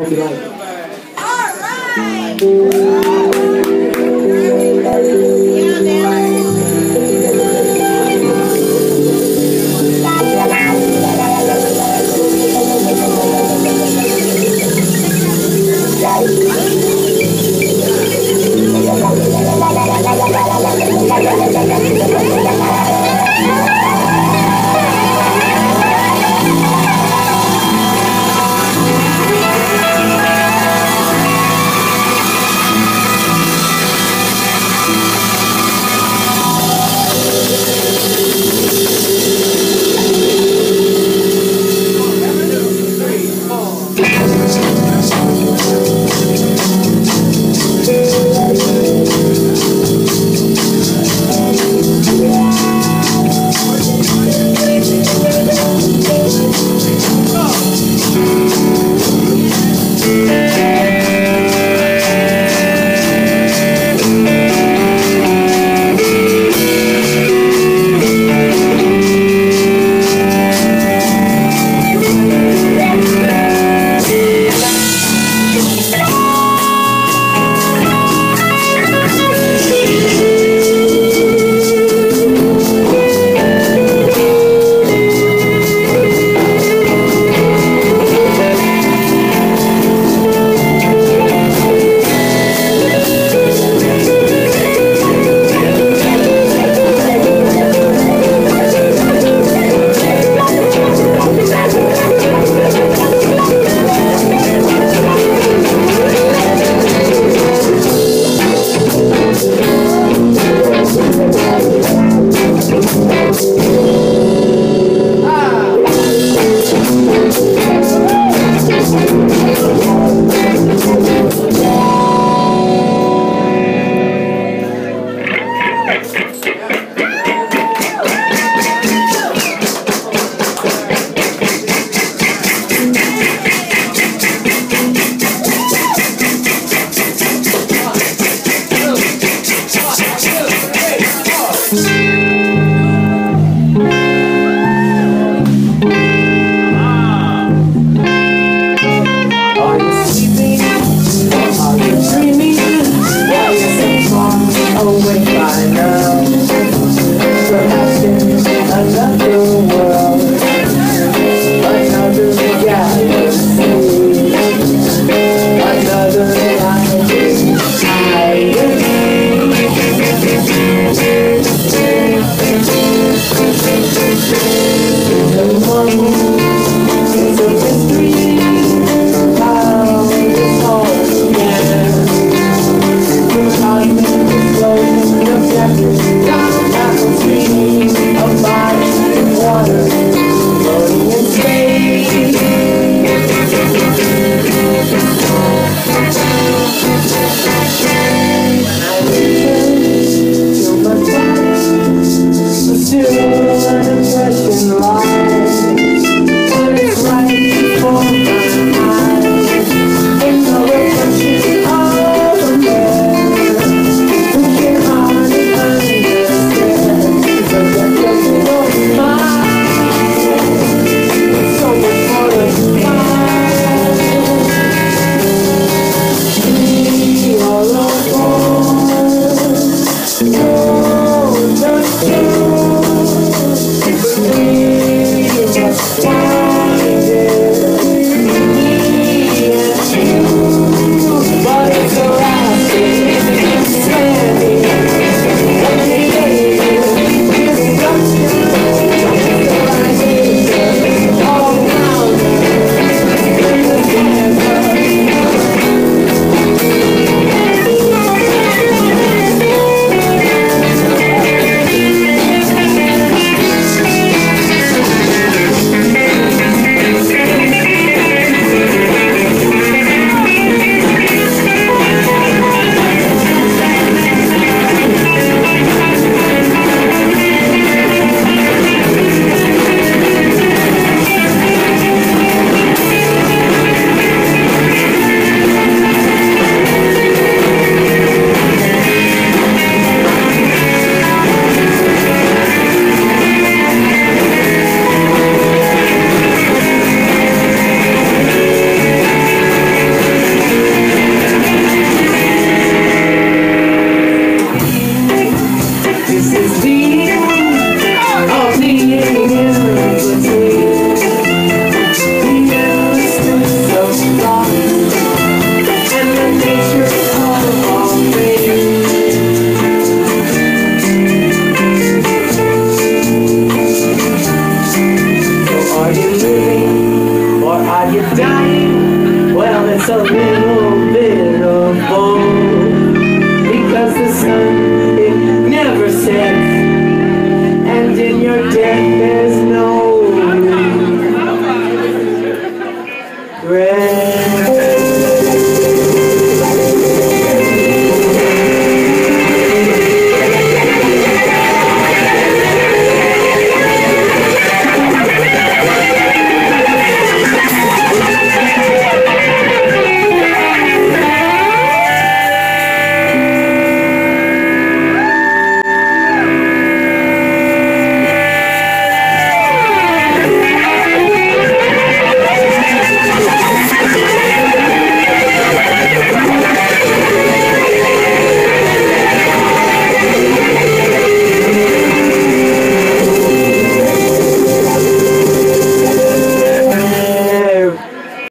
Hope you like it. Thank dying? Well, it's a little bit of both. Because